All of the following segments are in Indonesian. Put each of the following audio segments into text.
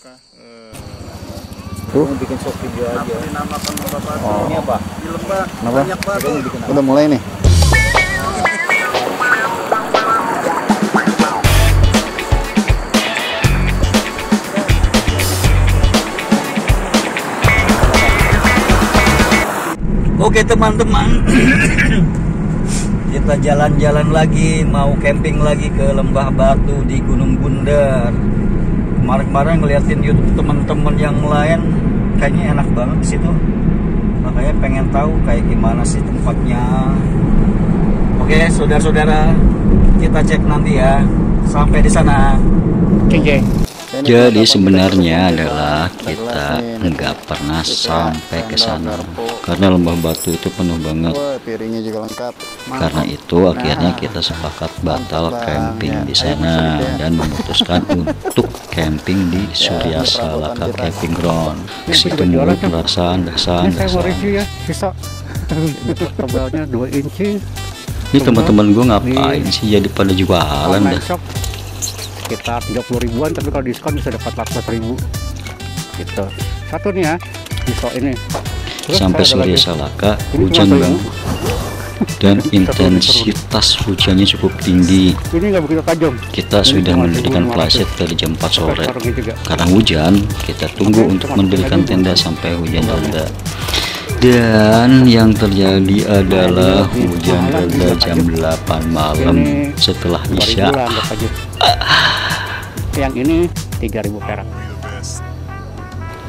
apakah eh, Tuh. Mau bikin short video aja. dinamakan lembah batu Oh. Ini apa? di lembah banyak Ini apa? Udah mulai nih. Oke teman-teman Kita jalan-jalan lagi Mau camping lagi ke Lembah Batu di Gunung Bundar Kemarin-kemarin ngeliatin YouTube teman-teman yang lain Kayaknya enak banget di situ Makanya pengen tahu kayak gimana sih tempatnya. Oke saudara-saudara Kita cek nanti ya. Sampai di sana. Ceng Jadi sebenarnya adalah kita nggak pernah sampai ke sana karena lembah batu itu penuh banget. Wah, piringnya juga lengkap. Karena itu akhirnya kita sepakat batal camping di sana dan memutuskan untuk camping di Surya Salaka Camping Ground. Situ mulu perasaan dasar Ini saya mau dasar. review ya, pisau. Tebalnya 2 inci. Ini teman-teman gue ngapain sih jadi pada jualan dah. Sekitar 30 ribuan tapi kalau diskon bisa dapat 400 ribu. Gitu. Satu nih ya pisau ini. Terus Sampai lagi. Salaka Ini hujan bang. dan intensitas hujannya cukup tinggi. ini begitu tajam. Kita Ini sudah mendirikan 1.500. playset dari jam 4 sore. Karena hujan, kita tunggu Oke, untuk mendirikan tenda sampai hujan reda. Dan yang terjadi adalah hujan reda jam 8 malam setelah 2000 isya. yang ini 3000 perak.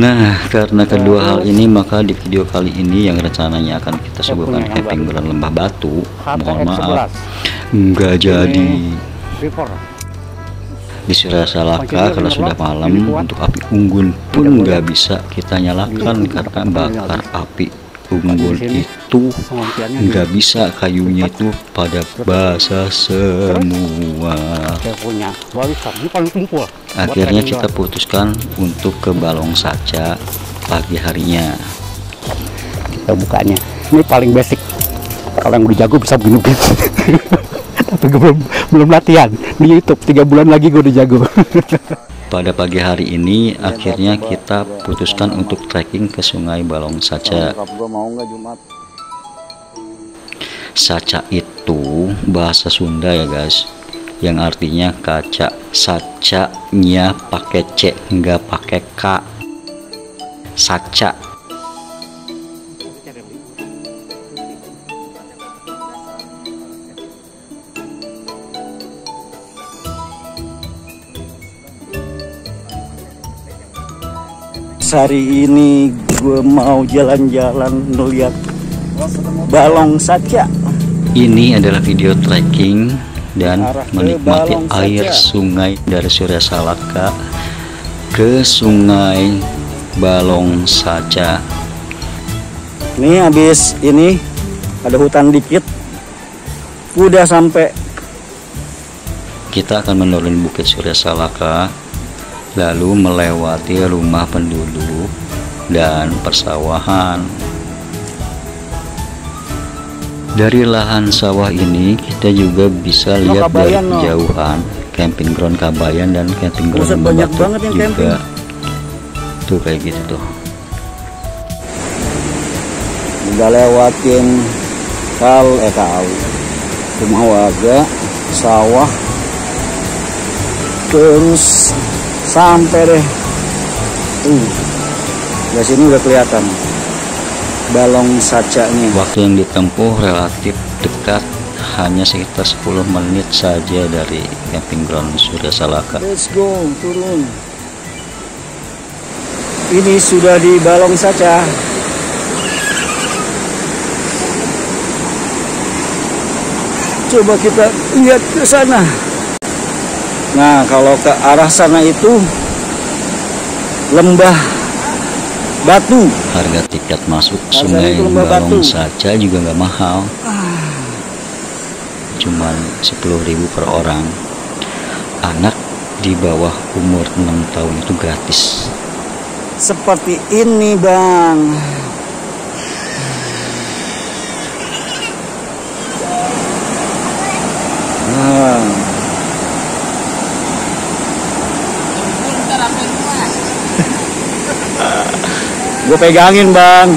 Nah, karena kedua hal ini maka di video kali ini yang rencananya akan kita suguhkan camping bulan lembah batu, mohon maaf, nggak jadi. Di Salaka kalau sudah malam untuk api unggun pun nggak bisa kita nyalakan karena bakar api unggun itu. nggak bisa kayunya itu pada basah semua. Akhirnya kita putuskan untuk ke Balong Saca pagi harinya. Kita bukanya. Ini paling basic. Kalau yang udah jago bisa begini begini tapi gue belum belum latihan. Di YouTube tiga bulan lagi gue udah jago. Pada pagi hari ini akhirnya kita putuskan untuk trekking ke Sungai Balong Saca? Saca itu bahasa Sunda ya guys. Yang artinya kaca. Sacanya pakai C nggak pakai K. Saca Hari ini gue mau jalan-jalan melihat balong saja ini adalah video trekking dan Arah menikmati air Saca. sungai dari Surya Salaka ke sungai Balong Saca. Ini habis ini ada hutan dikit. Udah sampai. Kita akan menurun Bukit Surya Salaka lalu melewati rumah penduduk dan persawahan. Dari lahan sawah ini kita juga bisa No, lihat dari Kabayan, no. kejauhan camping ground Kabayan dan camping ground Buset, Lembah banyak Batu banget yang juga. tuh kayak gitu tuh. Udah lewatin kal eh kal rumah warga sawah terus sampai deh. Uh dari sini udah kelihatan. Balong sacanya waktu yang ditempuh relatif dekat hanya sekitar 10 menit saja dari camping ground Surya Salaka let's go turun. Ini sudah di balong saca coba kita lihat ke sana nah kalau ke arah sana itu lembah batu. Harga tiket masuk Harga sungai itu lembah Balong batu. saja juga nggak mahal. Cuman 10.000 per orang. Anak di bawah umur 6 tahun itu gratis. Seperti ini bang. Nah. Gue pegangin bang.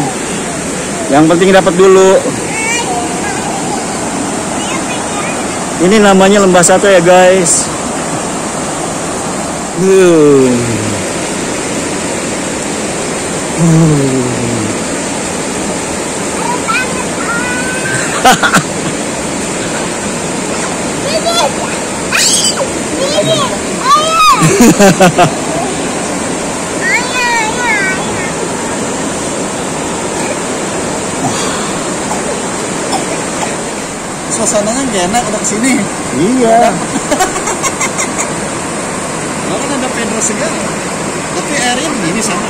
Yang penting dapat dulu. Ini namanya lembah satu ya guys. Uh. Suasananya gak enak udah ke sini. Iya. Lo kan ada Pedro segala. Tapi airnya begini sama.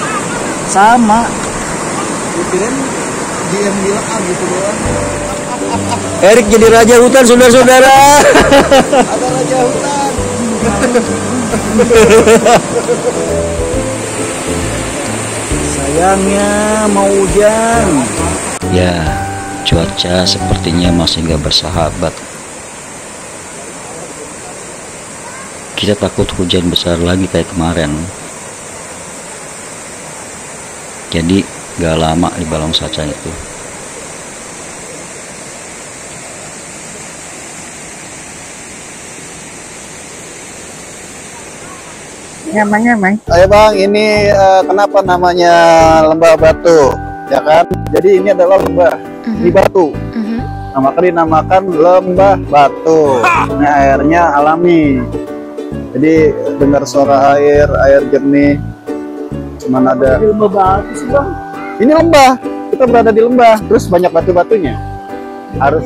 Sama. Gue kirain dia yang bilang ah gitu doang. Erik jadi raja hutan saudara-saudara. Ada raja hutan. Sayangnya mau hujan. Ya, cuaca sepertinya masih nggak bersahabat. Kita takut hujan besar lagi kayak kemarin. Jadi gak lama di balong saca itu. Ayo bang, ini eh, kenapa namanya lembah batu? Ya kan? Jadi ini adalah lembah di batu. Nah, maka dinamakan lembah batu. Ini airnya alami. Jadi dengar suara air, air jernih. Cuman ada. lembah batu sih bang. Ini lembah. Kita berada di lembah. Terus banyak batu-batunya. Harus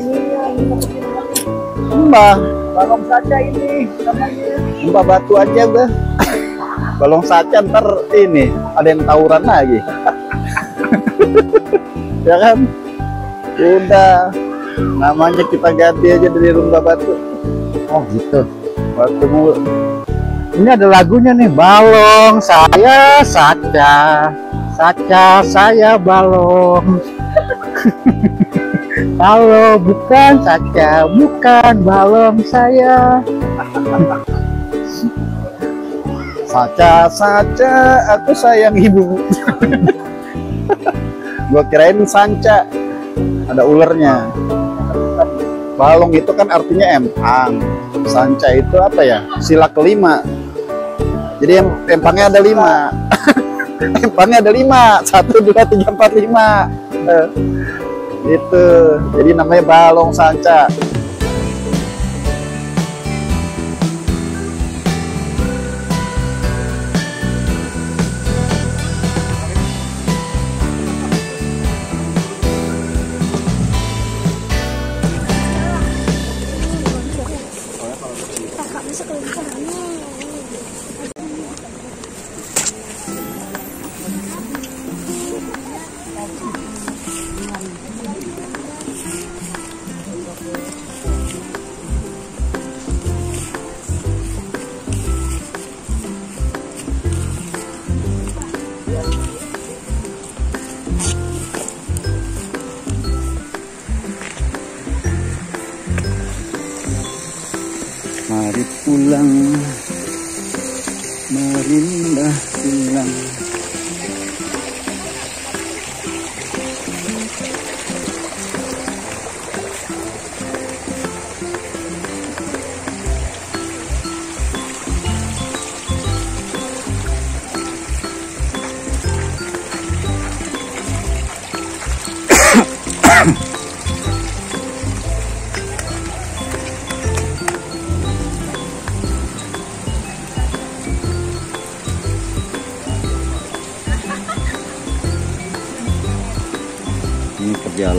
lembah. Balong saja ini namanya. Lembah batu aja udah. Balong saja ntar ini ada yang tawuran lagi. ya kan? Udah. Namanya kita ganti aja dari lembah batu. Oh gitu. Batu mulu. Ini ada lagunya nih, balong saya saca, saca saya balong. Kalau bukan saca, bukan balong saya. Saca, saca, aku sayang ibu. Gua kirain sanca. Ada ulernya. Balong itu kan artinya empang. Sanca itu apa ya? Sila kelima. Jadi em empangnya ada lima. empangnya ada lima. Satu, dua, tiga, empat, lima. Eh, itu. Jadi namanya balong sanca. Pulang, marilah pulang.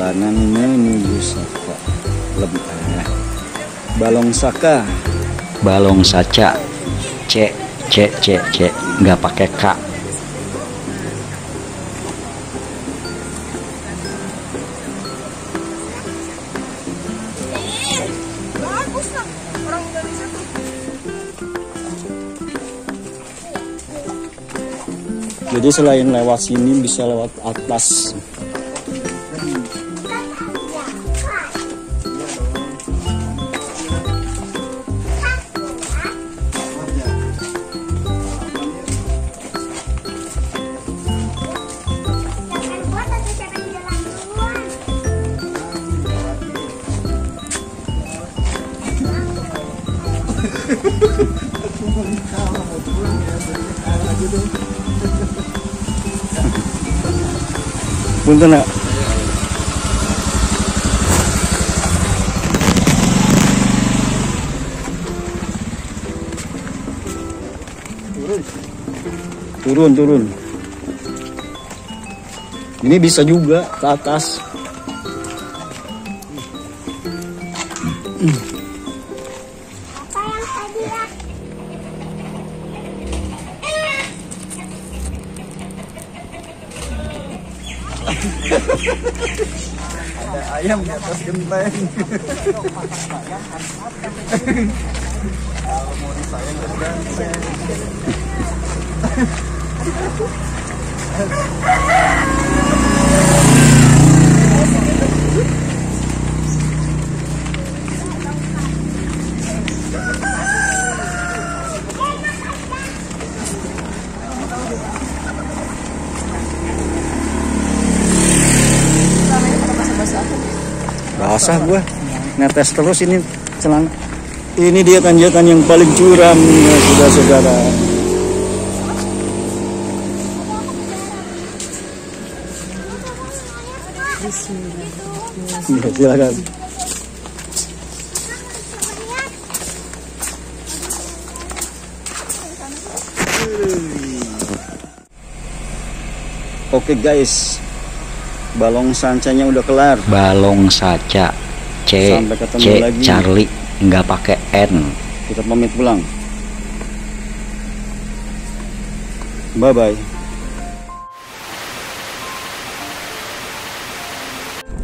Perjalanan menuju Saka. Lebih eh, Balong Saka. Balong saca, C, C, C, C, nggak pakai K. Jadi selain lewat sini bisa lewat atas. Punten nak. Turun, turun. Ini bisa juga ke atas. Ayam di atas genteng. Kalau mau disayang genteng Basah gua. Netes terus ini celana. Ini dia tanjakan yang paling curam ya saudara-saudara. Ya, silakan. Oke guys, balong sancanya udah kelar. balong saca C Sampai ketemu C lagi. Charlie nggak pakai N Kita pamit pulang. Bye bye.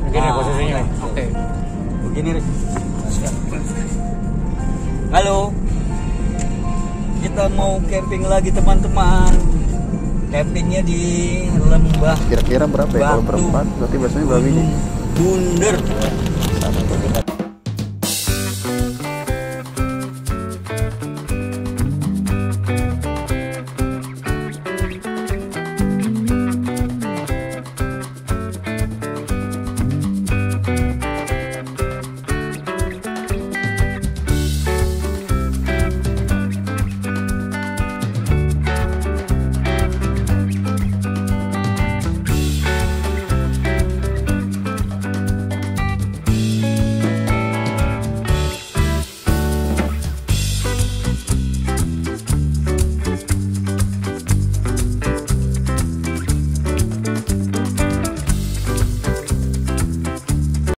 begini posisinya oke begini Rik. halo kita mau camping lagi teman-teman campingnya di lembah Kira-kira berapa ya kalau berempat? Berarti biasanya babi Gunung Bunder